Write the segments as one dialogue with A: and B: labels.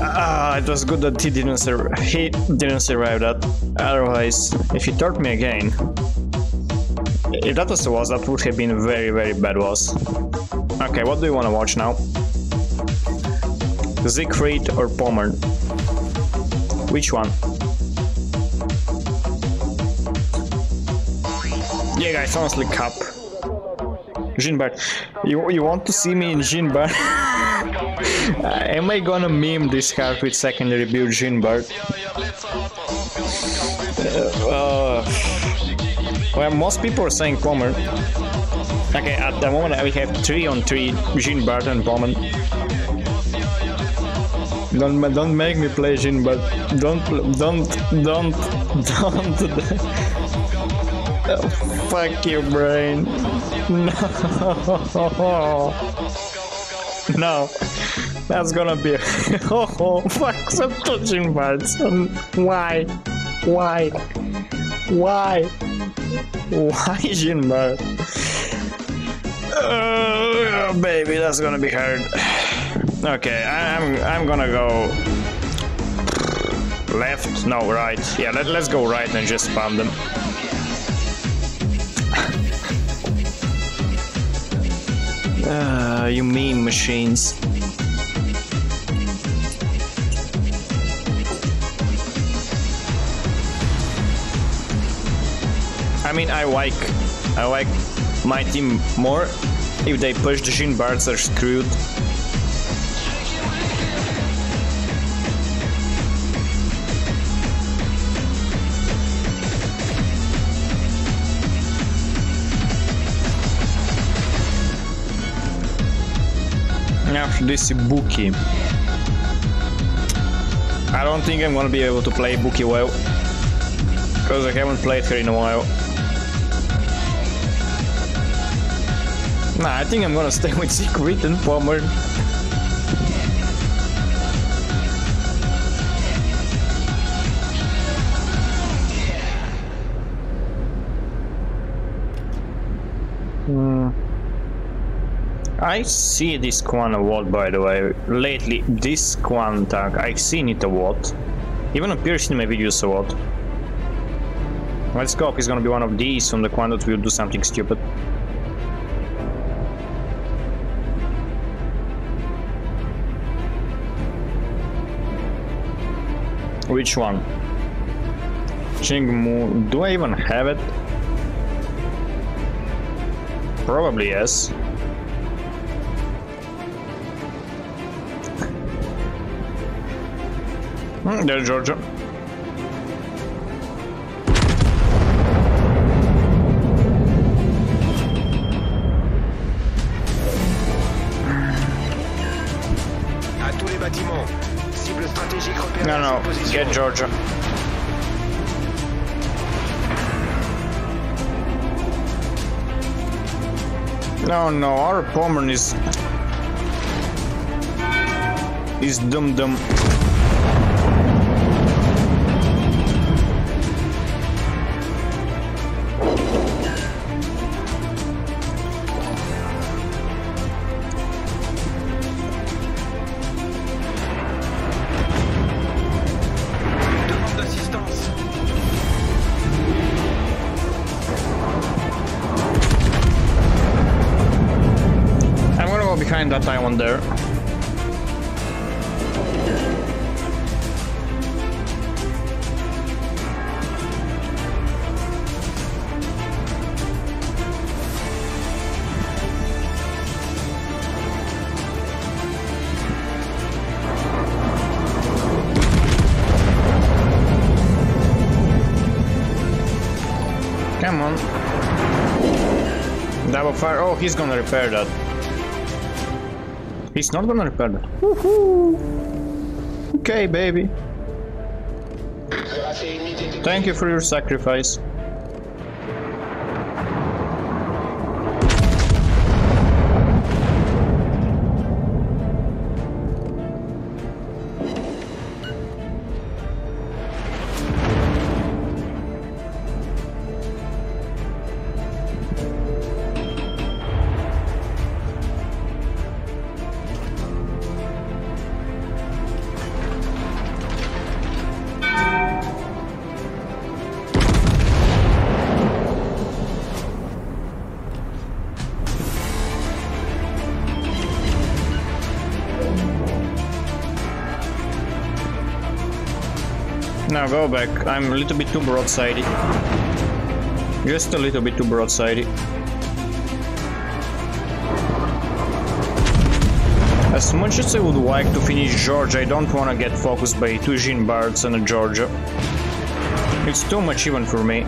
A: Ah, it was good that he didn't he didn't survive that. Otherwise, if he taught me again, if that was the was, that would have been very very bad was. Okay, what do you want to watch now? Siegfried or Pommern? Which one? Yeah guys, honestly Cup. Jean Bart. You, you want to see me in Jean Bart? uh, am I gonna meme this card with secondary build Jean Bart? Uh, uh, well, most people are saying Pommern. Okay, at the moment we have 3 on 3 Jean Bart and Pommern. Don't don't make me play Jin, don't don't don't don't. Oh, fuck your brain. No. No. That's gonna be. oh, fuck some touching birds. Um, why? Why? Why? Why Jean Bart? Oh, baby, that's gonna be hard. Okay, I'm I'm gonna go left. No, right. Yeah, let, let's go right and just spam them. Uh, you mean machines. I mean, I like I like my team more. If they push the Jean Barts are screwed. This Ibuki. I don't think I'm gonna be able to play Ibuki well. Because I haven't played her in a while. Nah, I think I'm gonna stay with Secret and Pommern. Hmm. I see this Quan a lot by the way. Lately, this Quan tank, I've seen it a lot. Even appears in my videos a lot. Let's go, he's gonna be one of these on the Quan that will do something stupid. Which one? Jingmu, do I even have it? Probably yes. Hmm, there's Georgia.
B: À tous les bâtiments. Cible stratégique repérée
A: No, no, get Georgia. No, no, our Pommern is... is dum dum. That island there. Come on. Double fire. Oh, he's gonna repair that. He's not gonna repair that. Okay, baby. Thank you for your sacrifice. Now go back. I'm a little bit too broadsided. Just a little bit too broadsided. As much as I would like to finish Georgia, I don't want to get focused by two Jean Barts and a Georgia. It's too much even for me.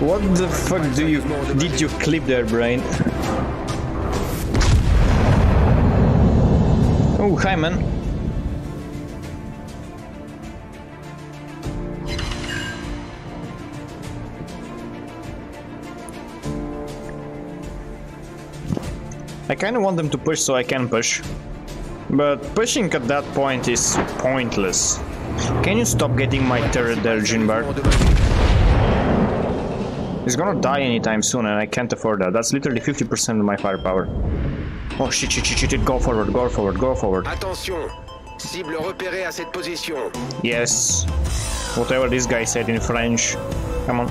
A: What the fuck do you did you clip there, Brian? Oh, hi man. I kinda want them to push so I can push. But pushing at that point is pointless. Can you stop getting my turret there, Jean Bart? He's gonna die anytime soon and I can't afford that. That's literally 50% of my firepower. Oh shit, shit, shit, shit, go forward, go forward, go forward.
B: Attention Cible repérée à cette position.
A: Yes. Whatever this guy said in French. Come on.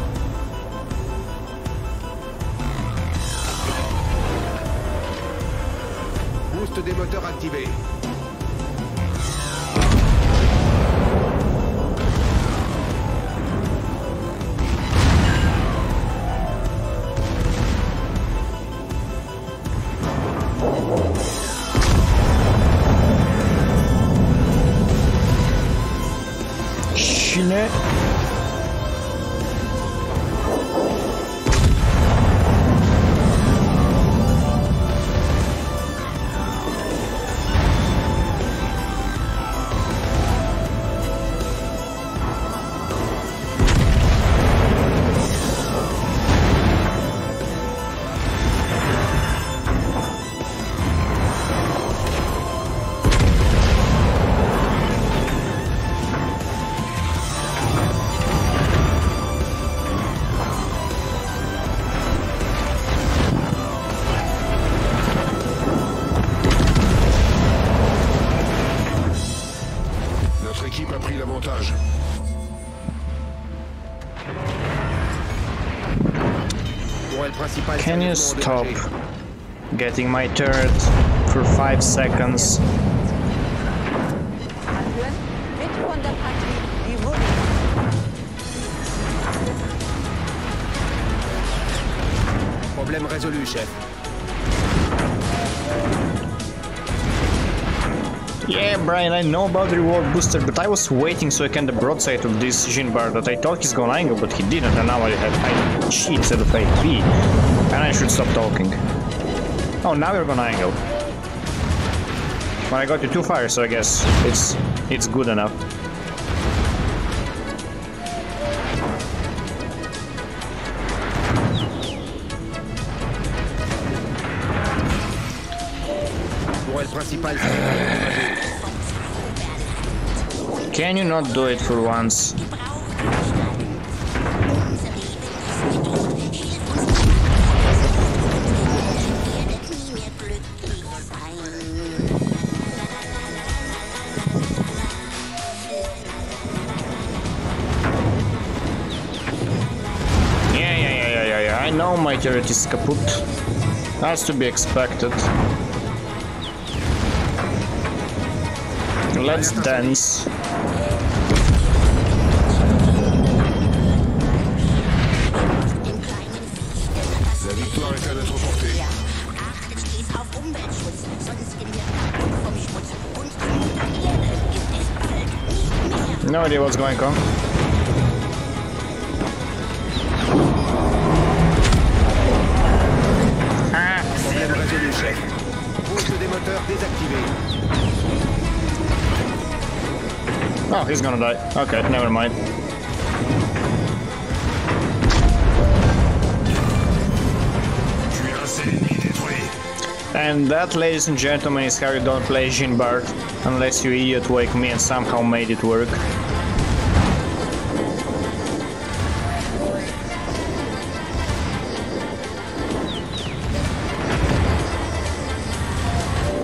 B: Boost des moteurs activé. え。
A: Can you stop getting my turret for 5 seconds?
B: Résolu, chef.
A: Yeah, Brian, I know about the reward booster, but I was waiting so I can the broadside of this Jean Bart that I thought he's gonna angle, but he didn't, and now I have HE instead of AP, and I should stop talking. Oh, now you're gonna angle. Well, I got you too far, so I guess it's it's good enough.
B: Endommagée.
A: Can you not do it for once? Know my turret is kaput. That's to be expected. Let's dance.
B: La victoire est à notre portée.
C: Achtet stets auf Umweltschutz, sonst werden wir krank vom Schmutz. Und an Mutter Erde gibt es bald nie mehr
A: No idea what's going on. Ah,
B: Problème résolu, chef. Boost des moteurs désactivé.
A: oh, he's gonna die. Okay, never mind. And that, ladies and gentlemen, is how you don't play Jean Bart, unless you idiot wake me and somehow made it work.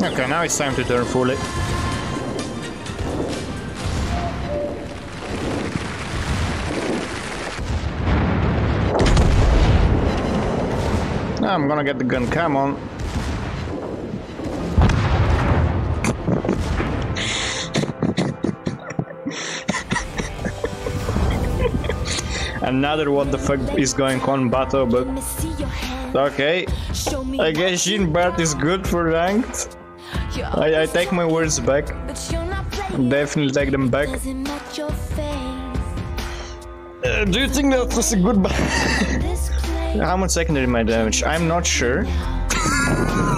A: Okay, now it's time to turn fully. I'm gonna get the gun, come on. Another what the fuck is going on battle, but okay. I guess Jean Bart is good for ranked. I, I take my words back. Definitely take them back. Uh, do you think that was a good How much secondary my damage? I'm not sure.